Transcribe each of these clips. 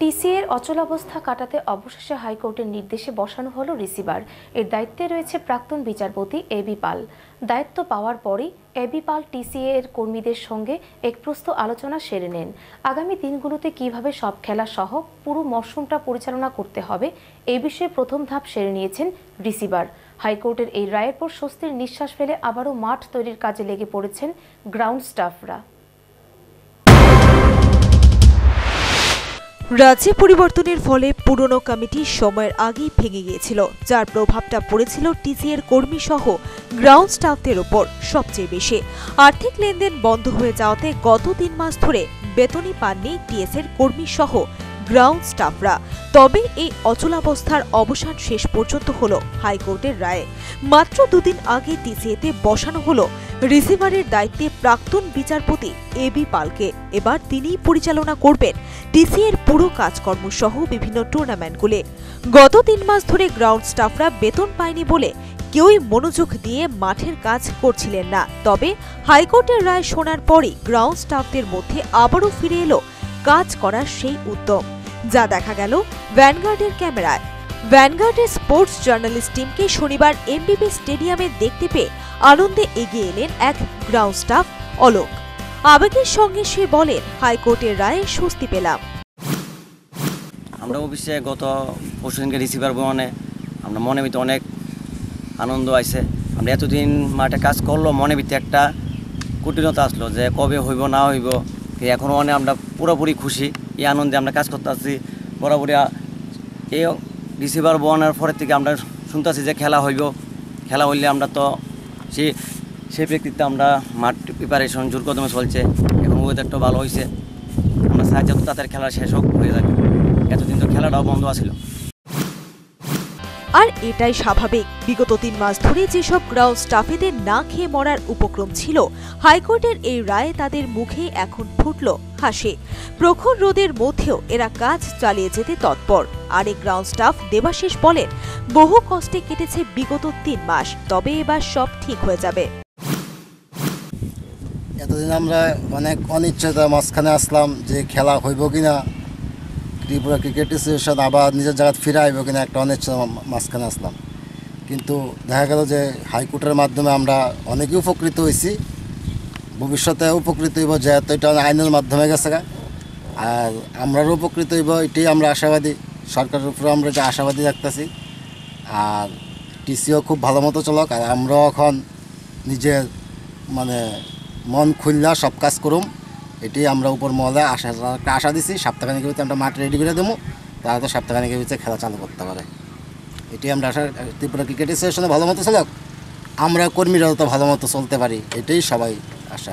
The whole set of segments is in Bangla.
টিসিএর অচলাবস্থা কাটাতে অবশেষে হাইকোর্টের নির্দেশে বসানো হলো রিসিভার। এর দায়িত্বে রয়েছে প্রাক্তন বিচারপতি এবি পাল। দায়িত্ব পাওয়ার পরই এবি পাল টিসিএ এর কর্মীদের সঙ্গে একপ্রস্ত আলোচনা সেরে নেন। আগামী দিনগুলোতে কীভাবে সব খেলা সহ পুরো মরশুমটা পরিচালনা করতে হবে, এ বিষয়ে প্রথম ধাপ সেরে নিয়েছেন রিসিভার। হাইকোর্টের এই রায়ের পর স্বস্তির নিঃশ্বাস ফেলে আবারও মাঠ তৈরির কাজে লেগে পড়েছেন গ্রাউন্ড স্টাফরা। রাজ্যে পরিবর্তনের ফলে পুরনো কমিটি সময়ের আগেই ভেঙে গিয়েছিল, যার প্রভাবটা পড়েছিল টিসিএর কর্মী সহ গ্রাউন্ড স্টাফদের ওপর সবচেয়ে বেশি। আর্থিক লেনদেন বন্ধ হয়ে যাওয়াতে গত তিন মাস ধরে বেতনই পাননি টিএসএর কর্মী সহ গ্রাউন্ড স্টাফরা তবে এই অচলাবস্থার অবসান শেষ পর্যন্ত হল হাইকোর্টের রায়ে। মাত্র দুদিন আগে টিসিএতে বসানো হলো রিসিভারের দায়িত্বে প্রাক্তন বিচারপতি এ বি পালকে। এবার তিনিই পরিচালনা করবেন টিসিএর পুরো কাজকর্ম সহ বিভিন্ন টুর্নামেন্টগুলি। গত তিন মাস ধরে গ্রাউন্ড স্টাফরা বেতন পায়নি বলে কেউই মনোযোগ দিয়ে মাঠের কাজ করছিলেন না। তবে হাইকোর্টের রায় শোনার পরই গ্রাউন্ড স্টাফদের মধ্যে আবারও ফিরে এলো কাজ করার সেই উদ্যম। যা দেখা গেল ভ্যানগার্ডের ক্যামেরায়। ভ্যানগার্ডের স্পোর্টস জার্নালিস্ট টিমকে শনিবার এমবিবি স্টেডিয়ামে দেখতে পেয়ে আনন্দে এগিয়ে এলেন এক গ্রাউন্ড স্টাফ অলোক। আবেগের সঙ্গে সে বলেন, হাইকোর্টের রায়ে স্বস্তি পেলাম। আমরা অফিসে গত পরশুদিনকে রিসিভার বনে আমরা মনে ভিতরে অনেক আনন্দ আছে আমরা এতদিন মাঠে কাজ করল, মনে ভিতরে একটা কঠিনতা আসলো যে কবে হইব, না হইব এখনও অনেক আমরা পুরোপুরি খুশি। এই আনন্দে আমরা কাজ করতে আসছি বরাবরই এই রিসিভার বনের পরের থেকে আমরা শুনতেছি যে খেলা হইব। খেলা হইলে আমরা তো সে সেই ব্যক্তিত্ব আমরা মাঠ প্রিপারেশন জোর কদমে চলছে। এখন ওয়েদারটা ভালো হয়েছে আমরা সাহায্য তাদের খেলা শেষ হোক, হয়ে যাবে এতদিন তো খেলাটাও বন্ধ আছিল। আর এটাই স্বাভাবিক। বিগত তিন মাস ধরে যেসব গ্রাউন্ড স্টাফেদের না খেয়ে মরার উপক্রম ছিল, হাইকোর্টের এই রায়ে তাদের মুখে এখন ফুটল হাসি। প্রখর রোদের মধ্যেও এরা কাজ চালিয়ে যেতে তৎপর। আরেক গ্রাউন্ড স্টাফ দেবাশিস বলেন, বহু কষ্টে কেটেছে বিগত তিন মাস, তবে এবার সব ঠিক হয়ে যাবে। এতদিন আমরা অনেক অনিশ্চয়তার মাঝখানে আসলাম যে খেলা হইব কিনা। ত্রিপুরা ক্রিকেট অ্যাসোসিয়েশন আবার নিজের জায়গায় ফিরে আইব কিনা একটা মা- মাঝখানে আসলাম। কিন্তু দেখা গেল যে হাইকোর্টের মাধ্যমে আমরা অনেকেই উপকৃত হয়েছি। ভবিষ্যতে উপকৃত হইব যেহেতু এটা আইনের মাধ্যমে গেছে। আর আমরাও উপকৃত হইব, এটাই আমরা আশাবাদী। সরকারের উপরে আমরা যে আশাবাদী রাখতেছি। আর টিসিও খুব ভালো মতো চলক, আর আমরাও এখন নিজের মানে মন খুললা সব কাজ করুম। এটি আমরা উপর মহলে আশা একটা আশা দিছি, সপ্তাহখানিকের ভিতরে আমরা মাঠ রেডি করে দেবো। তারা তো সপ্তাহখানিকের ভিতরে খেলা চালু করতে পারে। এটি আমরা আশা ত্রিপুরা ক্রিকেট অ্যাসোসিয়েশনে ভালো মতো চলক। আমরা কর্মীরাও তো ভালো মতো চলতে পারি। এটাই সবাই আশা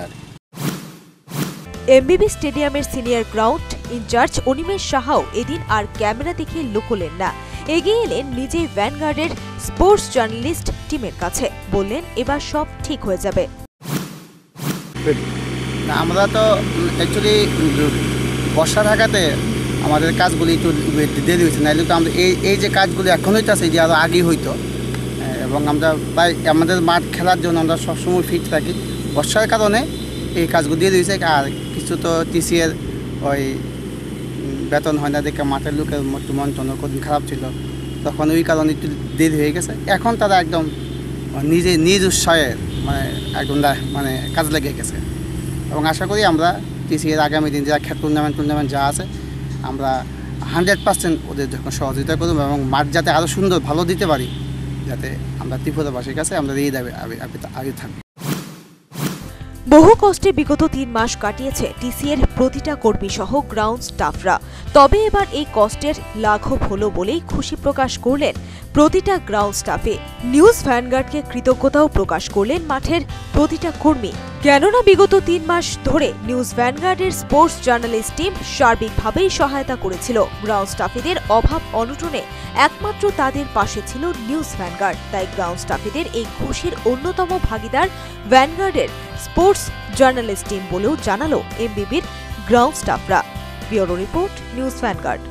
এমবিবি স্টেডিয়ামের সিনিয়র গ্রাউন্ড ইনচার্জ অনিমেষ সাহাও এদিন আর ক্যামেরা দেখে লুকোলেন না। এগিয়ে এলেন নিজেই ভ্যানগার্ডের স্পোর্টস জার্নালিস্ট টিমের কাছে। বললেন, এবার সব ঠিক হয়ে যাবে। আমরা তো অ্যাকচুয়ালি বর্ষা থাকাতে আমাদের কাজগুলি একটু দেরি হয়েছে। নাহলে তো আমরা এই এই যে কাজগুলি এখন হইতেছে, এটি আরও আগেই হইতো। এবং আমরা প্রায়, আমাদের মাঠ খেলার জন্য আমরা সবসময় ফিট থাকি। বর্ষার কারণে এই কাজগুলি দিয়ে দিয়েছে আর কিছু তো টিসিএর ওই বেতন হয় না, দেখে মাঠের লোকের একটু মন টন কদিন খারাপ ছিল। তখন ওই কারণে একটু দেরি হয়ে গেছে। এখন তারা একদম নিজে, নিজ উৎসাহে মানে একদম মানে কাজ লেগে গেছে। এবং আশা করি আমরা টিসিএর আগামী দিন যারা খেলা টুর্নামেন্ট টুর্নামেন্ট যা আছে, আমরা হান্ড্রেড পার্সেন্ট ওদের যখন সহযোগিতা করব এবং মাঠ যাতে আরও সুন্দর, ভালো দিতে পারি, যাতে আমরা ত্রিপুরাবাসীর কাছে আমরা এই দাবি আগে থাকব বহু কষ্টে বিগত তিন মাস কাটিয়েছে টিসিএর প্রতিটা কর্মী সহ গ্রাউন্ড স্টাফরা তবে এবার এই কষ্টের লাঘব হলো বলেই খুশি প্রকাশ করলেন প্রতিটা গ্রাউন্ড স্টাফে নিউজ ভ্যানগার্ডকে কৃতজ্ঞতাও প্রকাশ করলেন মাঠের প্রতিটা কর্মী। কেননা বিগত তিন মাস ধরে নিউজ ভ্যানগার্ডের স্পোর্টস জার্নালিস্ট টিম সার্বিকভাবেই সহায়তা করেছিল। গ্রাউন্ড স্টাফিদের অভাব অনটনে একমাত্র তাদের পাশে ছিল নিউজ ভ্যানগার্ড। তাই গ্রাউন্ড স্টাফিদের এই খুশির অন্যতম ভাগিদার ভ্যানগার্ডের স্পোর্টস জার্নালিস্ট টিম বলেও জানালো এমবিবির গ্রাউন্ড স্টাফরা। Bureau report, News Vanguard.